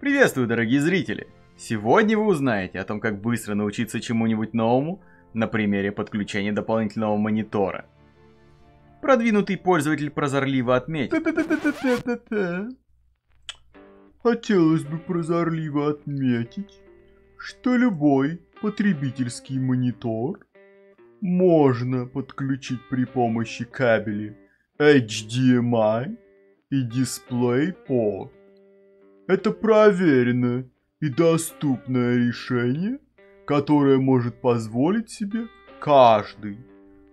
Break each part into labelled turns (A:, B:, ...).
A: Приветствую, дорогие зрители! Сегодня вы узнаете о том, как быстро научиться чему-нибудь новому на примере подключения дополнительного монитора. Продвинутый пользователь прозорливо отметил.
B: Хотелось бы прозорливо отметить, что любой потребительский монитор можно подключить при помощи кабелей HDMI и DisplayPort. Это проверенное и доступное решение, которое может позволить себе каждый.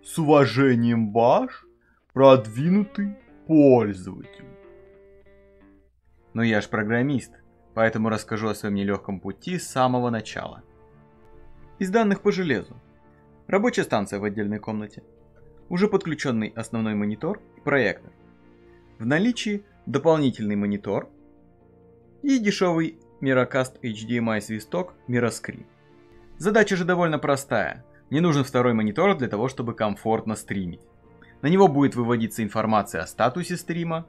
B: С уважением ваш продвинутый пользователь.
A: Но я ж программист, поэтому расскажу о своем нелегком пути с самого начала. Из данных по железу. Рабочая станция в отдельной комнате. Уже подключенный основной монитор и проектор. В наличии дополнительный монитор, и дешевый Miracast HDMI свисток Mirascreen. Задача же довольно простая. Мне нужен второй монитор для того, чтобы комфортно стримить. На него будет выводиться информация о статусе стрима,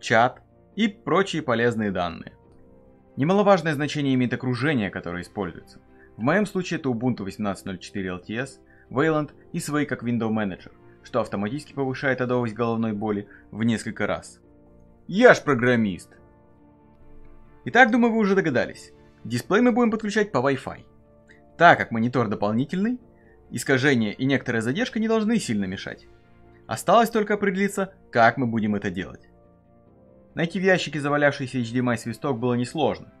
A: чат и прочие полезные данные. Немаловажное значение имеет окружение, которое используется. В моем случае это Ubuntu 18.04 LTS, Wayland и свои как Window Manager, что автоматически повышает адовость головной боли в несколько раз. Я ж программист, Итак, думаю, вы уже догадались. Дисплей мы будем подключать по Wi-Fi. Так как монитор дополнительный, искажения и некоторая задержка не должны сильно мешать. Осталось только определиться, как мы будем это делать. Найти в ящике завалявшийся HDMI свисток было несложно.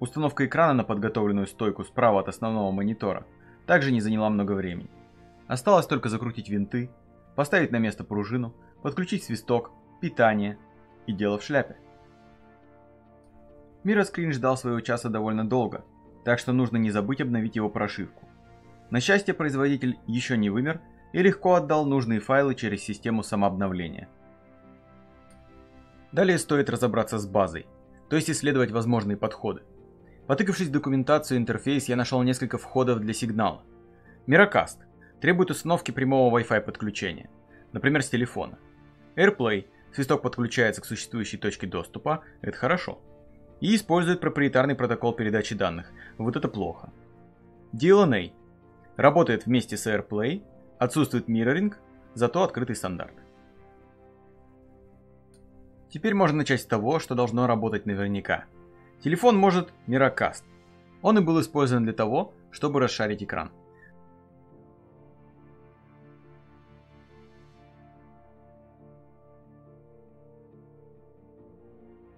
A: Установка экрана на подготовленную стойку справа от основного монитора также не заняла много времени. Осталось только закрутить винты, поставить на место пружину, подключить свисток, питание и дело в шляпе. Мироскрин ждал своего часа довольно долго, так что нужно не забыть обновить его прошивку. На счастье, производитель еще не вымер и легко отдал нужные файлы через систему самообновления. Далее стоит разобраться с базой, то есть исследовать возможные подходы. Потыкавшись в документацию интерфейс, я нашел несколько входов для сигнала. Miracast требует установки прямого Wi-Fi подключения, например, с телефона. AirPlay свисток подключается к существующей точке доступа, это хорошо и использует проприетарный протокол передачи данных. Вот это плохо. DLNA работает вместе с AirPlay, отсутствует мирроринг, зато открытый стандарт. Теперь можно начать с того, что должно работать наверняка. Телефон может Miracast. Он и был использован для того, чтобы расшарить экран.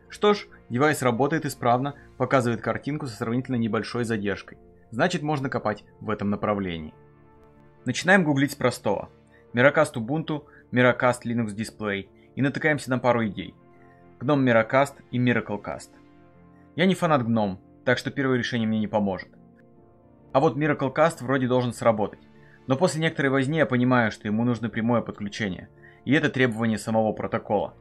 A: Что ж, девайс работает исправно, показывает картинку со сравнительно небольшой задержкой. Значит, можно копать в этом направлении. Начинаем гуглить с простого. Miracast Ubuntu, Miracast Linux Display и натыкаемся на пару идей. GNOME Miracast и MiracleCast. Я не фанат GNOME, так что первое решение мне не поможет. А вот MiracleCast вроде должен сработать. Но после некоторой возни я понимаю, что ему нужно прямое подключение. И это требование самого протокола.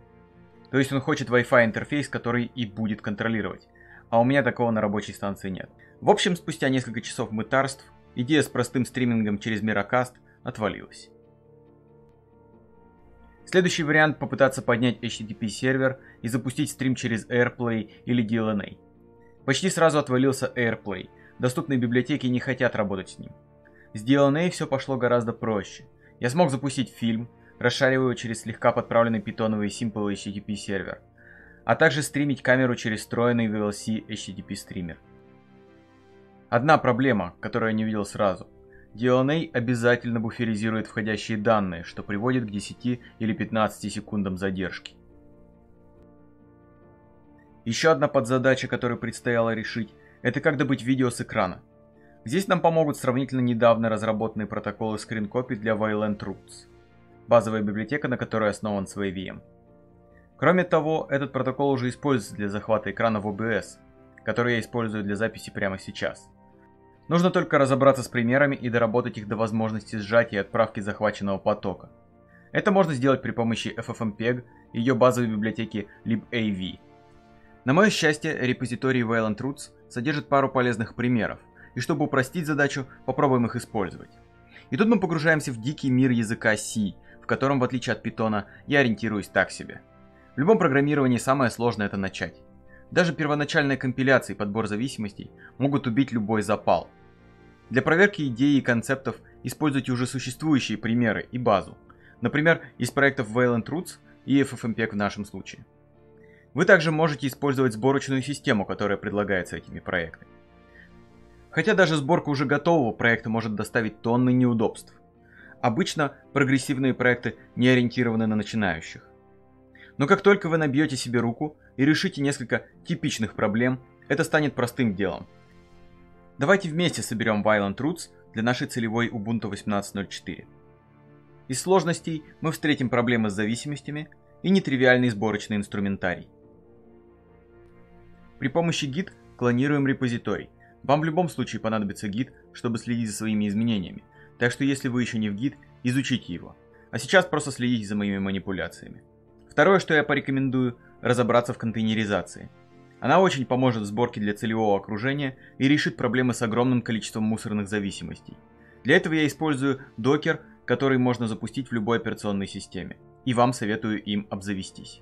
A: То есть он хочет Wi-Fi интерфейс, который и будет контролировать. А у меня такого на рабочей станции нет. В общем, спустя несколько часов мытарств, идея с простым стримингом через Miracast отвалилась. Следующий вариант попытаться поднять HTTP сервер и запустить стрим через AirPlay или DLNA. Почти сразу отвалился AirPlay. Доступные библиотеки не хотят работать с ним. С DLNA все пошло гораздо проще. Я смог запустить фильм, расшариваю через слегка подправленный питоновый Simple HTTP сервер, а также стримить камеру через встроенный VLC HTTP стример. Одна проблема, которую я не видел сразу. DLNA обязательно буферизирует входящие данные, что приводит к 10 или 15 секундам задержки. Еще одна подзадача, которую предстояло решить, это как добыть видео с экрана. Здесь нам помогут сравнительно недавно разработанные протоколы скринкопий для Wayland Roots базовая библиотека, на которой основан свой VM. Кроме того, этот протокол уже используется для захвата экрана в OBS, который я использую для записи прямо сейчас. Нужно только разобраться с примерами и доработать их до возможности сжатия и отправки захваченного потока. Это можно сделать при помощи FFmpeg и ее базовой библиотеки libav. На мое счастье, репозиторий Wayland Roots содержит пару полезных примеров, и чтобы упростить задачу, попробуем их использовать. И тут мы погружаемся в дикий мир языка C, котором, в отличие от питона, я ориентируюсь так себе. В любом программировании самое сложное это начать. Даже первоначальные компиляции и подбор зависимостей могут убить любой запал. Для проверки идей и концептов используйте уже существующие примеры и базу. Например, из проектов Wayland Roots и FFmpeg в нашем случае. Вы также можете использовать сборочную систему, которая предлагается этими проектами. Хотя даже сборка уже готового проекта может доставить тонны неудобств. Обычно прогрессивные проекты не ориентированы на начинающих. Но как только вы набьете себе руку и решите несколько типичных проблем, это станет простым делом. Давайте вместе соберем Violent Roots для нашей целевой Ubuntu 18.04. Из сложностей мы встретим проблемы с зависимостями и нетривиальный сборочный инструментарий. При помощи Git клонируем репозиторий. Вам в любом случае понадобится Git, чтобы следить за своими изменениями, так что если вы еще не в Git, изучите его. А сейчас просто следите за моими манипуляциями. Второе, что я порекомендую, разобраться в контейнеризации. Она очень поможет в сборке для целевого окружения и решит проблемы с огромным количеством мусорных зависимостей. Для этого я использую Docker, который можно запустить в любой операционной системе. И вам советую им обзавестись.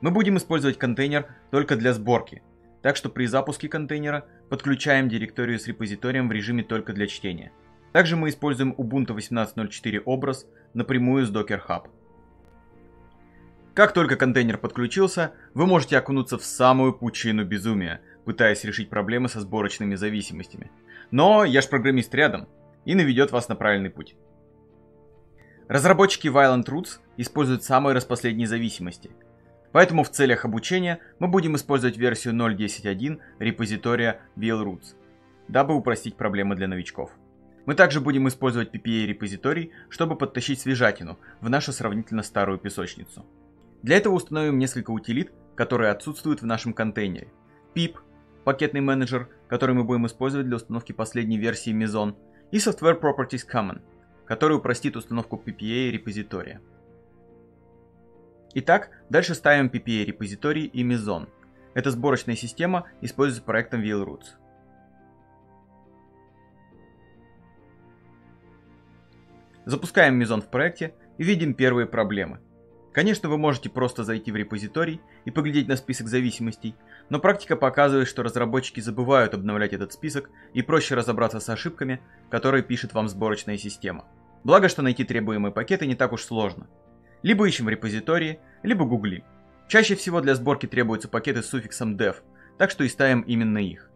A: Мы будем использовать контейнер только для сборки, так что при запуске контейнера подключаем директорию с репозиторием в режиме только для чтения. Также мы используем Ubuntu 18.04 образ напрямую с Docker Hub. Как только контейнер подключился, вы можете окунуться в самую пучину безумия, пытаясь решить проблемы со сборочными зависимостями. Но я ж программист рядом и наведет вас на правильный путь. Разработчики Violent Roots используют самые распоследние зависимости. Поэтому в целях обучения мы будем использовать версию 0.10.1 репозитория VLRoots, дабы упростить проблемы для новичков. Мы также будем использовать PPA репозиторий, чтобы подтащить свежатину в нашу сравнительно старую песочницу. Для этого установим несколько утилит, которые отсутствуют в нашем контейнере. pip, пакетный менеджер, который мы будем использовать для установки последней версии Meson, и Software Properties Common, который упростит установку PPA репозитория. Итак, дальше ставим PPA репозиторий и Meson. Эта сборочная система используется проектом VLRoots. Запускаем Meson в проекте и видим первые проблемы – Конечно, вы можете просто зайти в репозиторий и поглядеть на список зависимостей, но практика показывает, что разработчики забывают обновлять этот список и проще разобраться с ошибками, которые пишет вам сборочная система. Благо, что найти требуемые пакеты не так уж сложно. Либо ищем в репозитории, либо гуглим. Чаще всего для сборки требуются пакеты с суффиксом dev, так что и ставим именно их.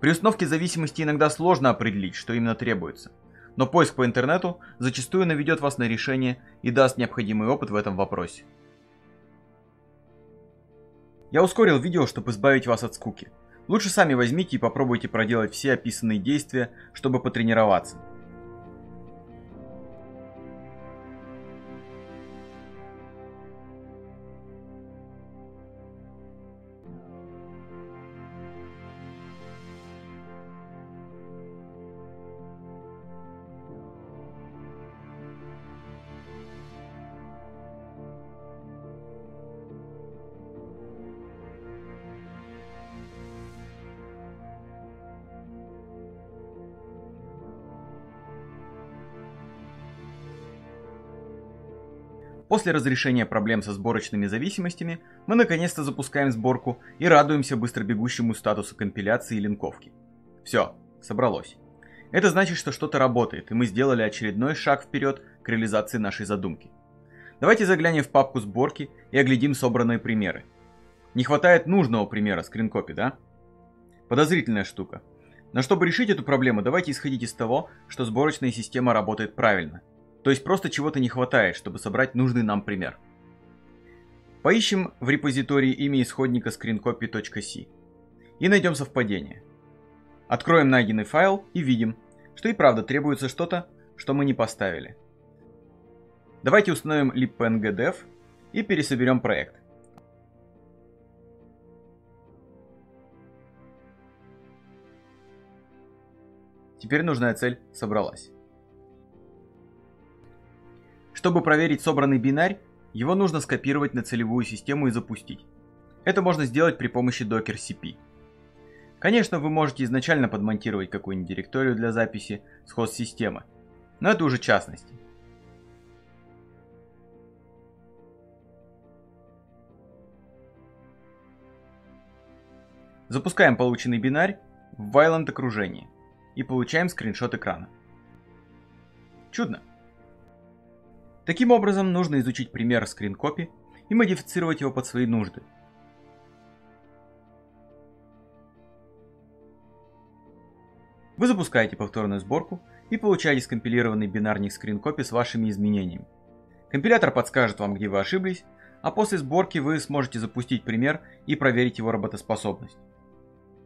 A: При установке зависимости иногда сложно определить, что именно требуется – но поиск по интернету зачастую наведет вас на решение и даст необходимый опыт в этом вопросе. Я ускорил видео, чтобы избавить вас от скуки. Лучше сами возьмите и попробуйте проделать все описанные действия, чтобы потренироваться. После разрешения проблем со сборочными зависимостями, мы наконец-то запускаем сборку и радуемся быстро бегущему статусу компиляции и линковки. Все, собралось. Это значит, что что-то работает, и мы сделали очередной шаг вперед к реализации нашей задумки. Давайте заглянем в папку сборки и оглядим собранные примеры. Не хватает нужного примера скринкопи, да? Подозрительная штука. Но чтобы решить эту проблему, давайте исходить из того, что сборочная система работает правильно – то есть просто чего-то не хватает, чтобы собрать нужный нам пример. Поищем в репозитории имя исходника screencopy.c и найдем совпадение. Откроем найденный файл и видим, что и правда требуется что-то, что мы не поставили. Давайте установим libpngdev и пересоберем проект. Теперь нужная цель собралась. Чтобы проверить собранный бинарь, его нужно скопировать на целевую систему и запустить. Это можно сделать при помощи Docker CP. Конечно, вы можете изначально подмонтировать какую-нибудь директорию для записи с хост-системы, но это уже частности. Запускаем полученный бинарь в Вайланд окружении и получаем скриншот экрана. Чудно. Таким образом, нужно изучить пример скринкопи и модифицировать его под свои нужды. Вы запускаете повторную сборку и получаете скомпилированный бинарник скринкопи с вашими изменениями. Компилятор подскажет вам, где вы ошиблись, а после сборки вы сможете запустить пример и проверить его работоспособность.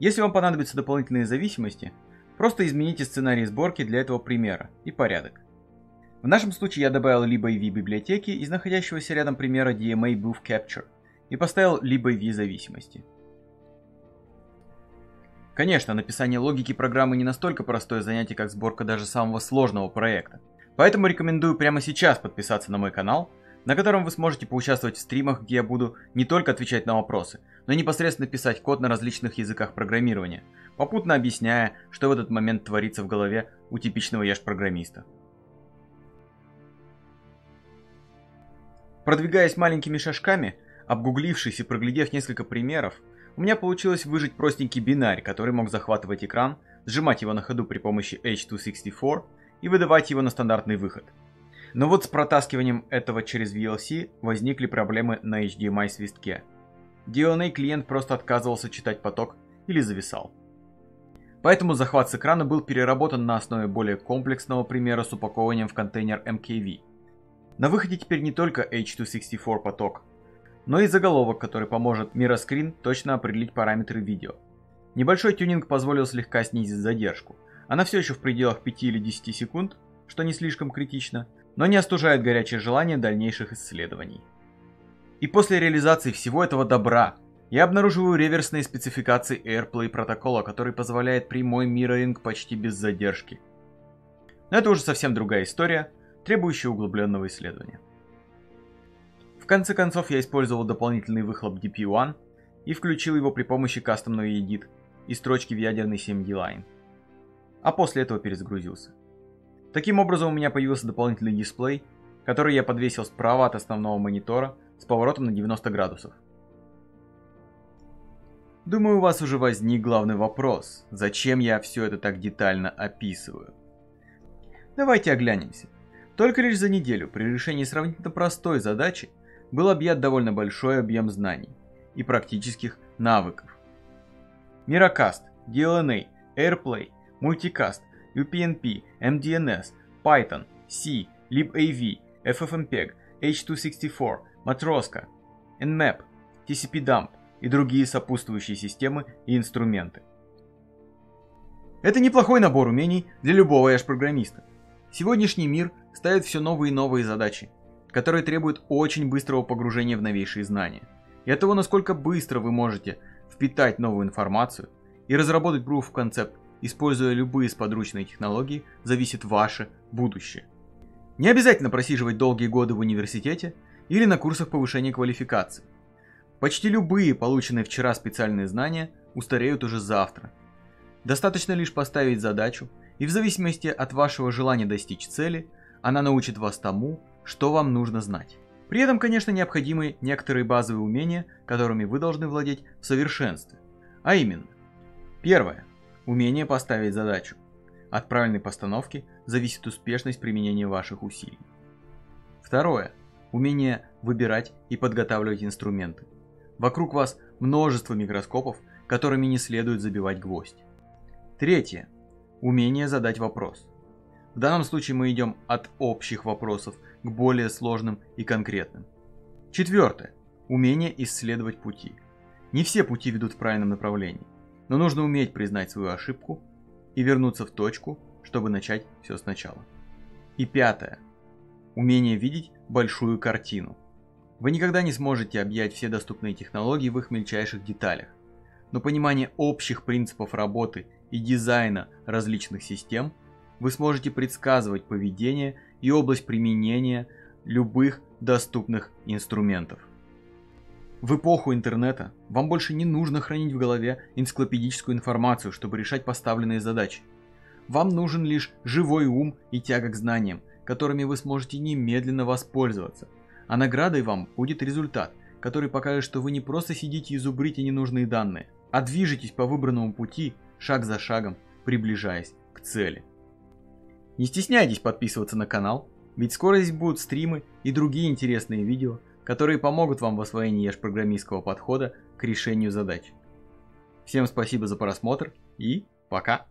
A: Если вам понадобятся дополнительные зависимости, просто измените сценарий сборки для этого примера и порядок. В нашем случае я добавил либо LibIV библиотеки из находящегося рядом примера DMA Booth Capture и поставил либо LibIV зависимости. Конечно, написание логики программы не настолько простое занятие, как сборка даже самого сложного проекта. Поэтому рекомендую прямо сейчас подписаться на мой канал, на котором вы сможете поучаствовать в стримах, где я буду не только отвечать на вопросы, но и непосредственно писать код на различных языках программирования, попутно объясняя, что в этот момент творится в голове у типичного еш-программиста. Продвигаясь маленькими шажками, обгуглившись и проглядев несколько примеров, у меня получилось выжить простенький бинарь, который мог захватывать экран, сжимать его на ходу при помощи H264 и выдавать его на стандартный выход. Но вот с протаскиванием этого через VLC возникли проблемы на HDMI свистке. DNA клиент просто отказывался читать поток или зависал. Поэтому захват с экрана был переработан на основе более комплексного примера с упакованием в контейнер MKV – на выходе теперь не только H264 поток, но и заголовок, который поможет Mirroscreen точно определить параметры видео. Небольшой тюнинг позволил слегка снизить задержку. Она все еще в пределах 5 или 10 секунд, что не слишком критично, но не остужает горячее желание дальнейших исследований. И после реализации всего этого добра, я обнаруживаю реверсные спецификации AirPlay протокола, который позволяет прямой мирроринг почти без задержки. Но это уже совсем другая история, требующие углубленного исследования. В конце концов я использовал дополнительный выхлоп DP1 и включил его при помощи кастомного edit и строчки в ядерный 7D Line. А после этого перезагрузился. Таким образом у меня появился дополнительный дисплей, который я подвесил справа от основного монитора с поворотом на 90 градусов. Думаю, у вас уже возник главный вопрос, зачем я все это так детально описываю. Давайте оглянемся. Только лишь за неделю при решении сравнительно простой задачи был объят довольно большой объем знаний и практических навыков. Miracast, DLNA, AirPlay, Multicast, UPnP, MDNS, Python, C, LibAV, FFmpeg, H264, Matroska, Nmap, TCP-Dump и другие сопутствующие системы и инструменты. Это неплохой набор умений для любого эш-программиста. Сегодняшний мир ставит все новые и новые задачи, которые требуют очень быстрого погружения в новейшие знания. И от того, насколько быстро вы можете впитать новую информацию и разработать Proof of Concept, используя любые сподручные технологии, зависит ваше будущее. Не обязательно просиживать долгие годы в университете или на курсах повышения квалификации. Почти любые полученные вчера специальные знания устареют уже завтра. Достаточно лишь поставить задачу, и в зависимости от вашего желания достичь цели – она научит вас тому, что вам нужно знать. При этом, конечно, необходимы некоторые базовые умения, которыми вы должны владеть в совершенстве. А именно, первое. Умение поставить задачу. От правильной постановки зависит успешность применения ваших усилий. Второе. Умение выбирать и подготавливать инструменты. Вокруг вас множество микроскопов, которыми не следует забивать гвоздь. Третье. Умение задать вопрос. В данном случае мы идем от общих вопросов к более сложным и конкретным. Четвертое. Умение исследовать пути. Не все пути ведут в правильном направлении, но нужно уметь признать свою ошибку и вернуться в точку, чтобы начать все сначала. И пятое. Умение видеть большую картину. Вы никогда не сможете объять все доступные технологии в их мельчайших деталях, но понимание общих принципов работы и дизайна различных систем вы сможете предсказывать поведение и область применения любых доступных инструментов. В эпоху интернета вам больше не нужно хранить в голове энциклопедическую информацию, чтобы решать поставленные задачи. Вам нужен лишь живой ум и тяга к знаниям, которыми вы сможете немедленно воспользоваться. А наградой вам будет результат, который покажет, что вы не просто сидите и зубрите ненужные данные, а движетесь по выбранному пути, шаг за шагом, приближаясь к цели. Не стесняйтесь подписываться на канал, ведь скоро здесь будут стримы и другие интересные видео, которые помогут вам в освоении еш-программистского подхода к решению задач. Всем спасибо за просмотр и пока!